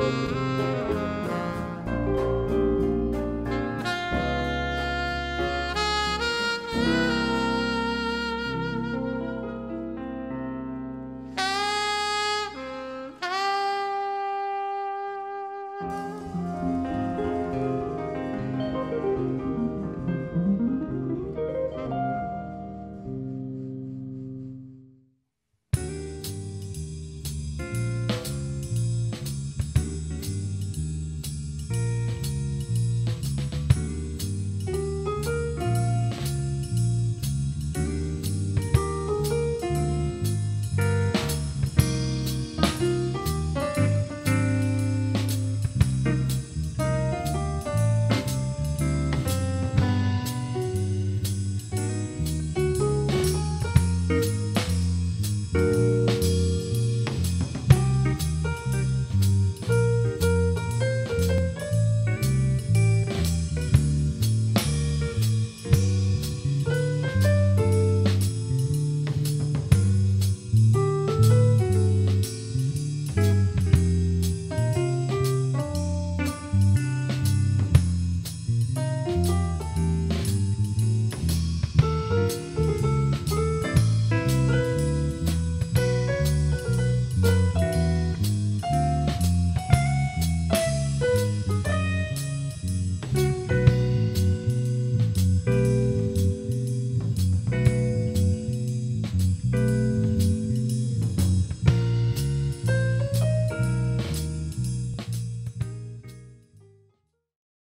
Bye.